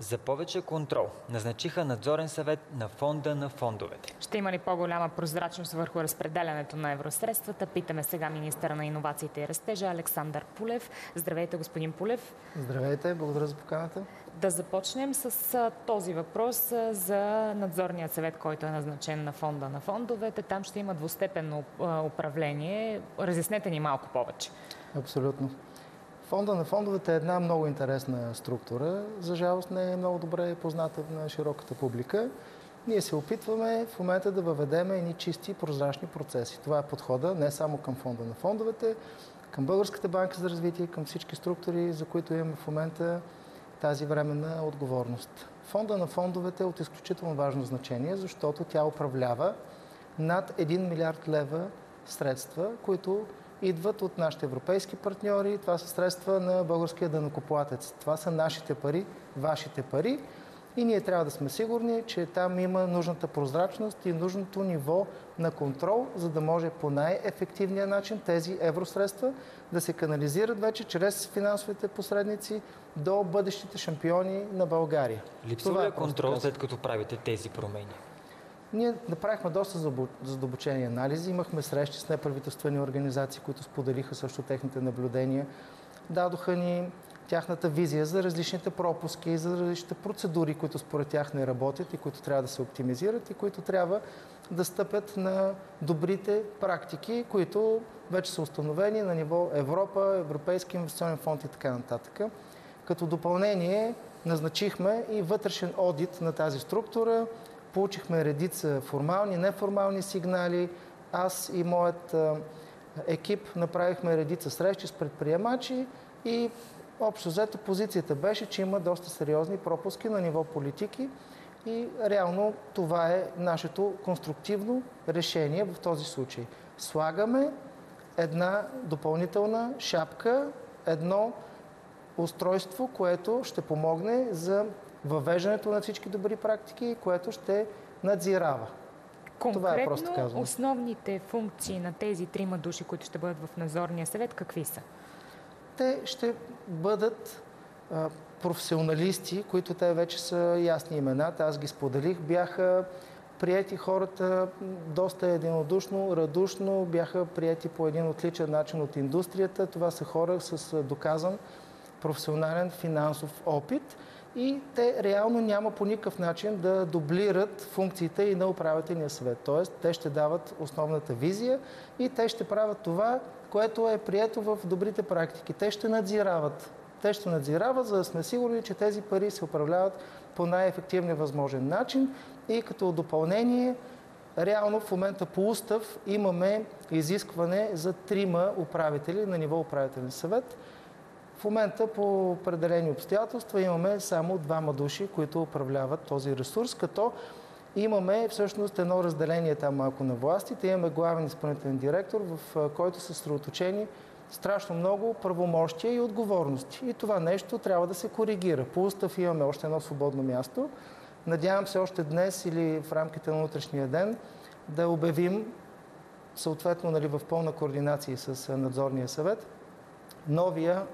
За повече контрол назначиха надзорен съвет на фонда на фондовете. Ще има ли по-голяма прозрачност върху разпределянето на евросредствата? Питаме сега министъра на иновациите и растежа Александър Пулев. Здравейте, господин Пулев. Здравейте, благодаря за поканата. Да започнем с този въпрос за надзорния съвет, който е назначен на фонда на фондовете. Там ще има двустепенно управление. Разяснете ни малко повече. Абсолютно. Фонда на фондовете е една много интересна структура. За жалост не е много добре позната на широката публика. Ние се опитваме в момента да въведем едни чисти прозрачни процеси. Това е подхода не само към фонда на фондовете, към Българската банка за развитие, към всички структури, за които имаме в момента тази временна отговорност. Фонда на фондовете е от изключително важно значение, защото тя управлява над 1 милиард лева средства, които идват от нашите европейски партньори. Това са средства на българския дънокоплатец. Това са нашите пари, вашите пари. И ние трябва да сме сигурни, че там има нужната прозрачност и нужното ниво на контрол, за да може по най-ефективния начин тези евросредства да се канализират вече чрез финансовите посредници до бъдещите шампиони на България. Липсва ли е контрол след като правите тези промени? Ние направихме доста задълбочени анализи, имахме срещи с неправителствени организации, които споделиха също техните наблюдения. Дадоха ни тяхната визия за различните пропуски, за различните процедури, които според тях не работят и които трябва да се оптимизират и които трябва да стъпят на добрите практики, които вече са установени на ниво Европа, Европейски инвестиционен фонд и така нататък. Като допълнение назначихме и вътрешен одит на тази структура, Получихме редица формални, неформални сигнали. Аз и моят екип направихме редица срещи с предприемачи и общо взето позицията беше, че има доста сериозни пропуски на ниво политики и реално това е нашето конструктивно решение в този случай. Слагаме една допълнителна шапка, едно устройство, което ще помогне за въвеждането на всички добри практики, което ще надзирава. Конкретно, Това е просто казвам. основните функции на тези трима души, които ще бъдат в надзорния съвет, какви са? Те ще бъдат а, професионалисти, които те вече са ясни имената. Аз ги споделих. Бяха прияти хората доста единодушно, радушно, бяха прияти по един отличен начин от индустрията. Това са хора с доказан професионален финансов опит и те реално няма по никакъв начин да дублират функциите и на управителния съвет. Тоест, те ще дават основната визия и те ще правят това, което е прието в добрите практики. Те ще надзирават. Те ще надзирават, за да сме сигурни, че тези пари се управляват по най-ефективния възможен начин и като допълнение реално в момента по устав имаме изискване за трима управители на ниво управителен съвет. В момента по определени обстоятелства имаме само двама души, които управляват този ресурс, като имаме всъщност едно разделение там малко на властите. Имаме главен изпълнителен директор, в който са съсредоточени страшно много правомощия и отговорности. И това нещо трябва да се коригира. По устав имаме още едно свободно място. Надявам се още днес или в рамките на утрешния ден да обявим съответно нали, в пълна координация с надзорния съвет новия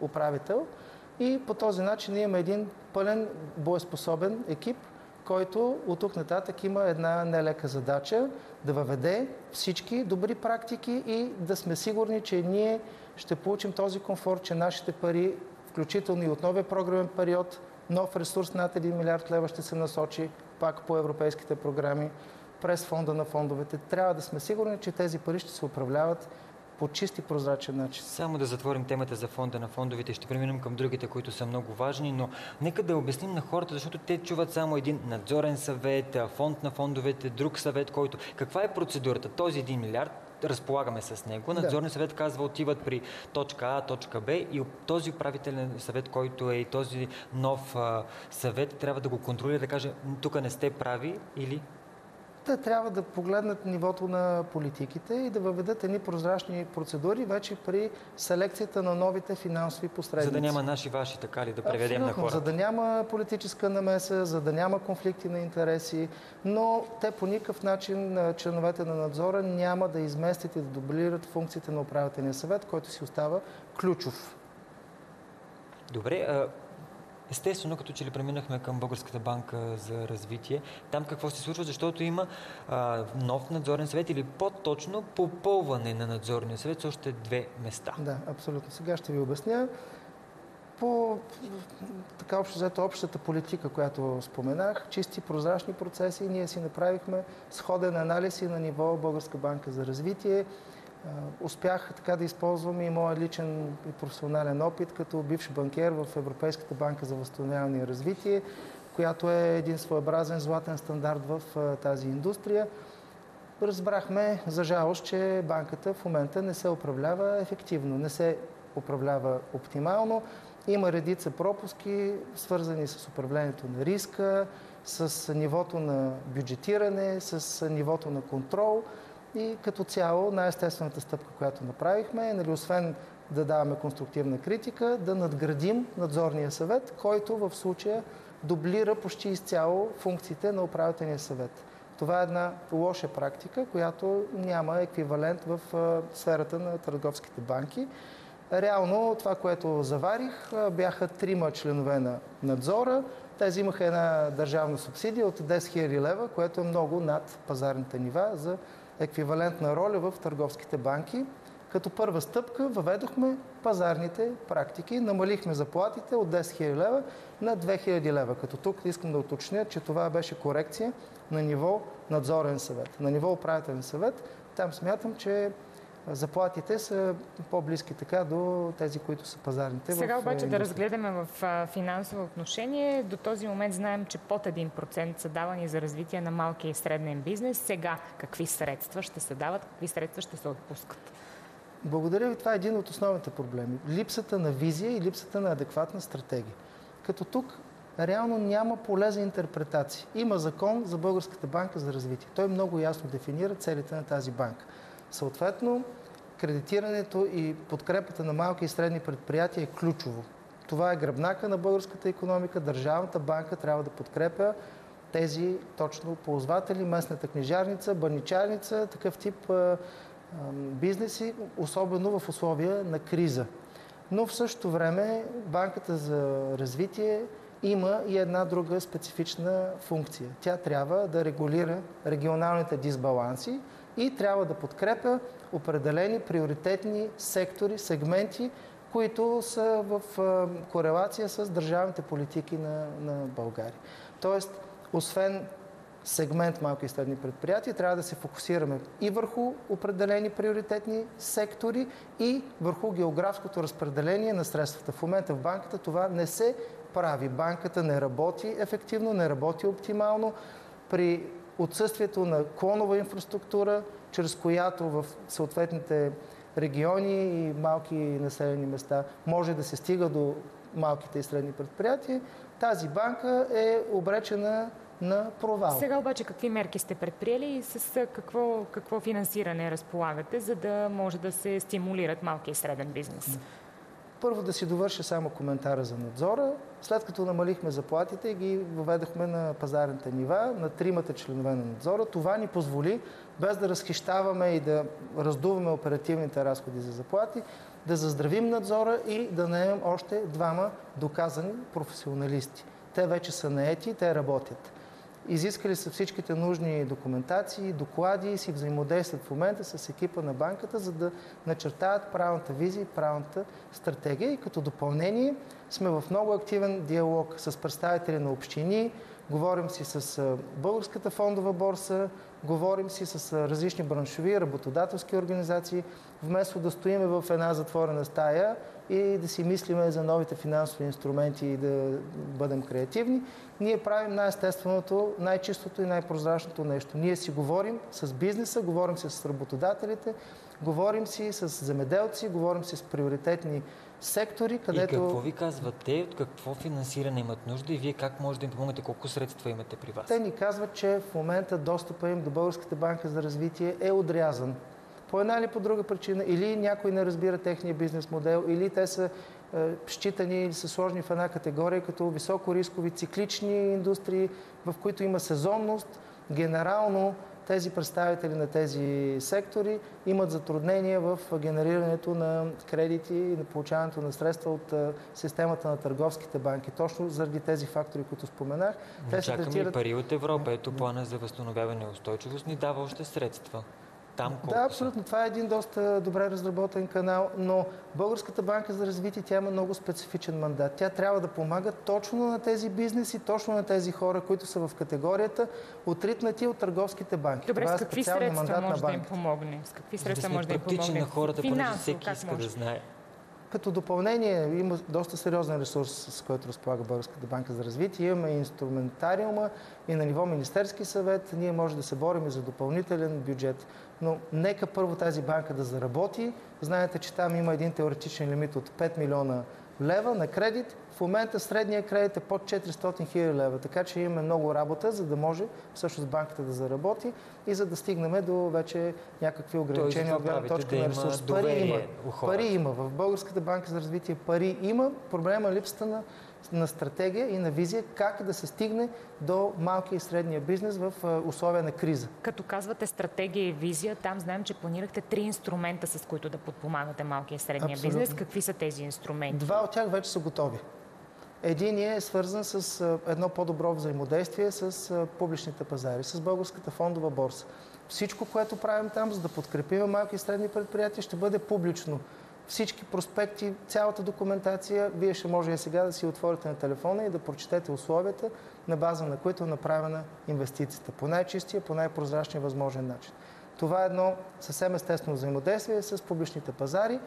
управител и по този начин имаме един пълен боеспособен екип, който от тук нататък има една нелека задача да въведе всички добри практики и да сме сигурни, че ние ще получим този комфорт, че нашите пари, включително и от новия програмен период, нов ресурс над 1 милиард лева ще се насочи пак по европейските програми през фонда на фондовете. Трябва да сме сигурни, че тези пари ще се управляват по чист и прозрачен начин. Само да затворим темата за фонда на фондовете, ще преминем към другите, които са много важни, но нека да обясним на хората, защото те чуват само един надзорен съвет, фонд на фондовете, друг съвет, който... Каква е процедурата? Този 1 милиард разполагаме с него. Надзорният съвет казва, отиват при точка А, точка Б и този управителен съвет, който е и този нов съвет, трябва да го контролира, да каже, тук не сте прави или те трябва да погледнат нивото на политиките и да въведат едни прозрачни процедури вече при селекцията на новите финансови посредници. За да няма наши ваши, така ли, да преведем Абсолютно, на хората? За да няма политическа намеса, за да няма конфликти на интереси, но те по никакъв начин, членовете на надзора, няма да изместят и да дублират функциите на управителния съвет, който си остава ключов. Добре, Естествено, като че ли преминахме към Българската банка за развитие, там какво се случва, защото има а, нов надзорен съвет или по-точно попълване на надзорния съвет с още две места. Да, абсолютно. Сега ще ви обясня. По така общо взето общата политика, която споменах, чисти прозрачни процеси, ние си направихме сходен анализ и на ниво Българска банка за развитие. Успях така да използвам и моя личен и професионален опит като бивш банкер в Европейската банка за възстановяване и развитие, която е един своеобразен златен стандарт в тази индустрия. Разбрахме, за жалост, че банката в момента не се управлява ефективно, не се управлява оптимално. Има редица пропуски, свързани с управлението на риска, с нивото на бюджетиране, с нивото на контрол. И като цяло най-естествената стъпка, която направихме е, нали, освен да даваме конструктивна критика, да надградим надзорния съвет, който в случая дублира почти изцяло функциите на управителния съвет. Това е една лоша практика, която няма еквивалент в сферата на търговските банки. Реално това, което заварих, бяха трима членове на надзора. Те взимаха една държавна субсидия от 10 000 лева, което е много над пазарните нива за еквивалентна роля в търговските банки. Като първа стъпка въведохме пазарните практики. Намалихме заплатите от 10 000 лева на 2 000 лева. Като тук искам да уточня, че това беше корекция на ниво надзорен съвет. На ниво управителен съвет, там смятам, че заплатите са по-близки така до тези, които са пазарните. Сега обаче да разгледаме в финансово отношение. До този момент знаем, че под 1% са давани за развитие на малкия и среден бизнес. Сега какви средства ще се дават, какви средства ще се отпускат? Благодаря ви. Това е един от основните проблеми. Липсата на визия и липсата на адекватна стратегия. Като тук реално няма поле за интерпретация. Има закон за Българската банка за развитие. Той много ясно дефинира целите на тази банка. Съответно, кредитирането и подкрепата на малки и средни предприятия е ключово. Това е гръбнака на българската економика. Държавната банка трябва да подкрепя тези точно ползватели, местната книжарница, баничарница, такъв тип бизнеси, особено в условия на криза. Но в същото време Банката за развитие има и една друга специфична функция. Тя трябва да регулира регионалните дисбаланси и трябва да подкрепя определени приоритетни сектори, сегменти, които са в корелация с държавните политики на, на България. Тоест, освен сегмент малки и средни предприятия, трябва да се фокусираме и върху определени приоритетни сектори и върху географското разпределение на средствата. В момента в банката това не се прави. Банката не работи ефективно, не работи оптимално. При отсъствието на клонова инфраструктура, чрез която в съответните региони и малки населени места може да се стига до малките и средни предприятия, тази банка е обречена на провал. Сега обаче какви мерки сте предприели и с какво, какво финансиране разполагате, за да може да се стимулират малки и среден бизнес? Първо да си довърша само коментара за надзора. След като намалихме заплатите и ги въведохме на пазарните нива, на тримата членове на надзора, това ни позволи, без да разхищаваме и да раздуваме оперативните разходи за заплати, да заздравим надзора и да наемем още двама доказани професионалисти. Те вече са наети, те работят. Изискали са всичките нужни документации, доклади и си взаимодействат в момента с екипа на банката, за да начертаят правилната визия и правилната стратегия. И като допълнение сме в много активен диалог с представители на общини, говорим си с Българската фондова борса, говорим си с различни браншови, работодателски организации, вместо да стоиме в една затворена стая и да си мислиме за новите финансови инструменти и да бъдем креативни, ние правим най-естественото, най-чистото и най-прозрачното нещо. Ние си говорим с бизнеса, говорим си с работодателите, говорим си с земеделци, говорим си с приоритетни сектори, където... И какво ви казват те? От какво финансиране имат нужда и вие как може да им помогнете? Колко средства имате при вас? Те ни казват, че в момента достъпа им до Българската банка за развитие е отрязан. По една или по друга причина. Или някой не разбира техния бизнес модел, или те са е, считани или са сложни в една категория като високо рискови циклични индустрии, в които има сезонност. Генерално тези представители на тези сектори имат затруднения в генерирането на кредити и на получаването на средства от системата на търговските банки. Точно заради тези фактори, които споменах. Те чакаме третират... пари от Европа. Ето плана за възстановяване и устойчивост ни дава още средства там колко Да, абсолютно. Това е един доста добре разработен канал, но Българската банка за развитие, тя има много специфичен мандат. Тя трябва да помага точно на тези бизнеси, точно на тези хора, които са в категорията отритнати от търговските банки. Добре, Това с е какви е средства може да им помогне? С какви средства може да им помогне? на хората, Финансово, всеки иска може? да знае. Като допълнение има доста сериозен ресурс, с който разполага Българската банка за развитие. Имаме инструментариума и на ниво Министерски съвет. Ние може да се борим за допълнителен бюджет. Но нека първо тази банка да заработи. Знаете, че там има един теоретичен лимит от 5 милиона лева на кредит. В момента средния кредит е под 400 хиляди лева, така че имаме много работа, за да може всъщност банката да заработи и за да стигнем до вече някакви ограничения от гледна точка да на ресурс. Пари има. Пари има. В Българската банка за развитие пари има. Проблема е липсата на на стратегия и на визия как да се стигне до малкия и средния бизнес в условия на криза. Като казвате стратегия и визия, там знаем, че планирахте три инструмента, с които да подпомагате малкия и средния Абсолютно. бизнес. Какви са тези инструменти? Два от тях вече са готови. Един е свързан с едно по-добро взаимодействие с публичните пазари, с Българската фондова борса. Всичко, което правим там, за да подкрепим малки и средни предприятия, ще бъде публично всички проспекти, цялата документация, вие ще може и сега да си отворите на телефона и да прочетете условията, на база на които е направена инвестицията. По най-чистия, по най-прозрачния възможен начин. Това е едно съвсем естествено взаимодействие с публичните пазари,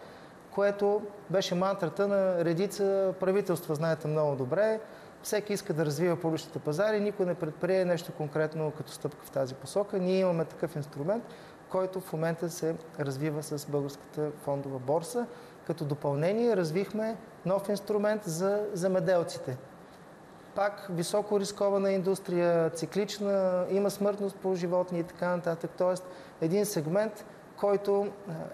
което беше мантрата на редица правителства, знаете много добре. Всеки иска да развива публичните пазари, никой не предприе нещо конкретно като стъпка в тази посока. Ние имаме такъв инструмент, който в момента се развива с Българската фондова борса. Като допълнение развихме нов инструмент за земеделците. Пак високо рискована индустрия, циклична, има смъртност по животни и така нататък. Тоест един сегмент, който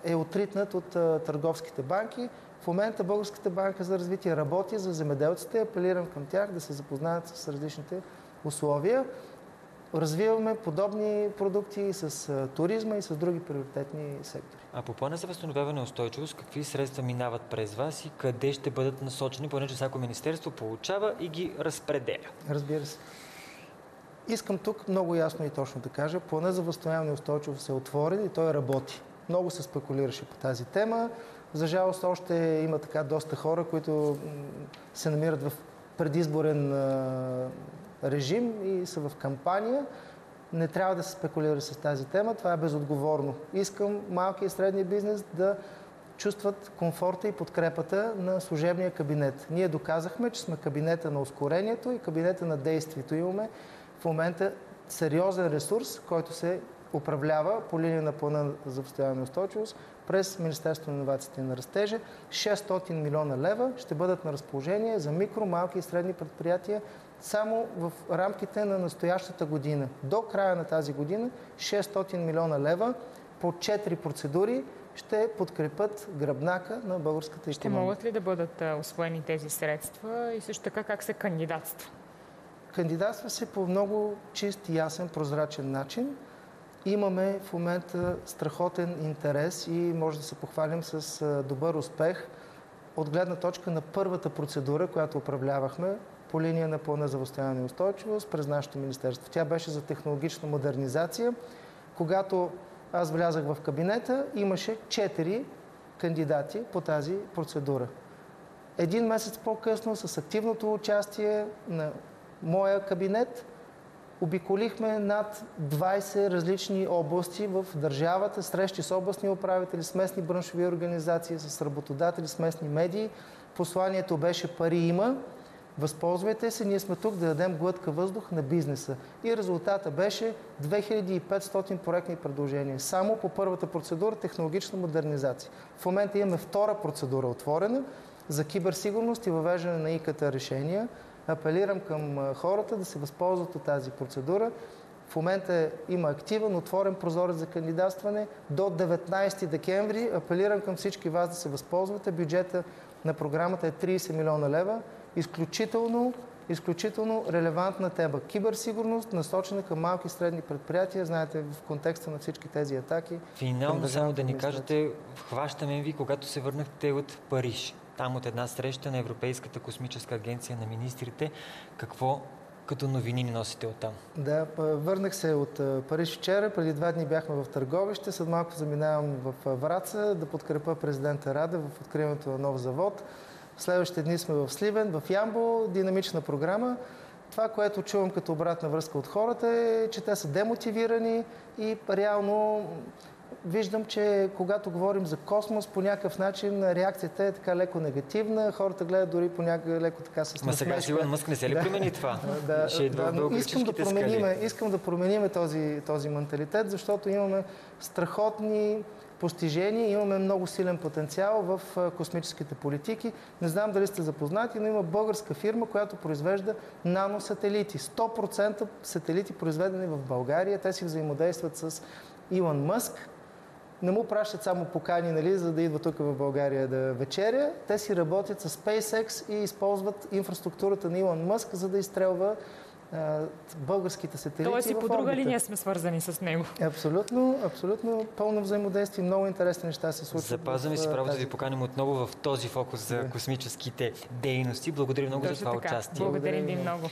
е отритнат от търговските банки. В момента Българската банка за развитие работи за земеделците. Апелирам към тях да се запознаят с различните условия развиваме подобни продукти с туризма и с други приоритетни сектори. А по плана за възстановяване и устойчивост, какви средства минават през вас и къде ще бъдат насочени, понеже всяко министерство получава и ги разпределя? Разбира се. Искам тук много ясно и точно да кажа, плана за възстановяване и устойчивост е отворен и той работи. Много се спекулираше по тази тема. За жалост още има така доста хора, които се намират в предизборен режим и са в кампания. Не трябва да се спекулира с тази тема. Това е безотговорно. Искам малкия и средния бизнес да чувстват комфорта и подкрепата на служебния кабинет. Ние доказахме, че сме кабинета на ускорението и кабинета на действието. Имаме в момента сериозен ресурс, който се управлява по линия на плана за постоянна устойчивост през Министерството на инновациите и на растежа. 600 милиона лева ще бъдат на разположение за микро, малки и средни предприятия само в рамките на настоящата година. До края на тази година 600 милиона лева по 4 процедури ще подкрепят гръбнака на българската економика. Ще могат ли да бъдат освоени тези средства и също така как се кандидатства? Кандидатства се по много чист, ясен, прозрачен начин. Имаме в момента страхотен интерес и може да се похвалим с добър успех от гледна точка на първата процедура, която управлявахме по линия на плана за възстановяване и устойчивост през нашето министерство. Тя беше за технологична модернизация. Когато аз влязах в кабинета, имаше четири кандидати по тази процедура. Един месец по-късно, с активното участие на моя кабинет, обиколихме над 20 различни области в държавата, срещи с областни управители, с местни браншови организации, с работодатели, с местни медии. Посланието беше пари има, Възползвайте се, ние сме тук да дадем глътка въздух на бизнеса. И резултата беше 2500 проектни предложения. Само по първата процедура технологична модернизация. В момента имаме втора процедура отворена за киберсигурност и въвеждане на ИКТ решения. Апелирам към хората да се възползват от тази процедура. В момента има активен, отворен прозорец за кандидатстване. До 19 декември апелирам към всички вас да се възползвате. Бюджета на програмата е 30 милиона лева изключително изключително релевантна тема. Киберсигурност, насочена към малки и средни предприятия, знаете, в контекста на всички тези атаки. Финално само да ни кажете, хващаме ви, когато се върнахте от Париж. Там от една среща на Европейската космическа агенция на министрите. Какво като новини ни носите оттам? Да, върнах се от Париж вчера. Преди два дни бяхме в Търговище. След малко заминавам в Враца да подкрепа президента Раде в откриването на нов завод. В следващите дни сме в Сливен, в Ямбо. Динамична програма. Това, което чувам като обратна връзка от хората е, че те са демотивирани и реално виждам, че когато говорим за космос, по някакъв начин реакцията е така леко негативна. Хората гледат дори по някакъв леко така с Ма сега. Силан Мъск не се ли Да. промени това? Да, Ще идва да, но искам да променим, искам да променим този, този менталитет, защото имаме страхотни постижения, имаме много силен потенциал в космическите политики. Не знам дали сте запознати, но има българска фирма, която произвежда наносателити. 100% сателити произведени в България. Те си взаимодействат с Илон Мъск. Не му пращат само покани, нали, за да идва тук в България да вечеря. Те си работят с SpaceX и използват инфраструктурата на Илон Мъск, за да изстрелва а, българските сателити Тоест и по друга орбита. линия сме свързани с него. Абсолютно, абсолютно пълно взаимодействие. Много интересни неща се случват. Запазваме в, си а, правото да тази ви поканим отново в този фокус за космическите дейности. Благодаря много за Точно това така. участие. Благодарим ви много.